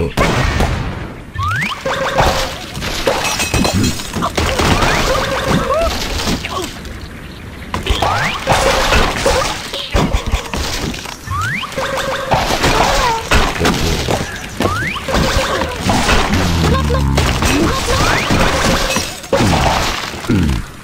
Oh! Mm.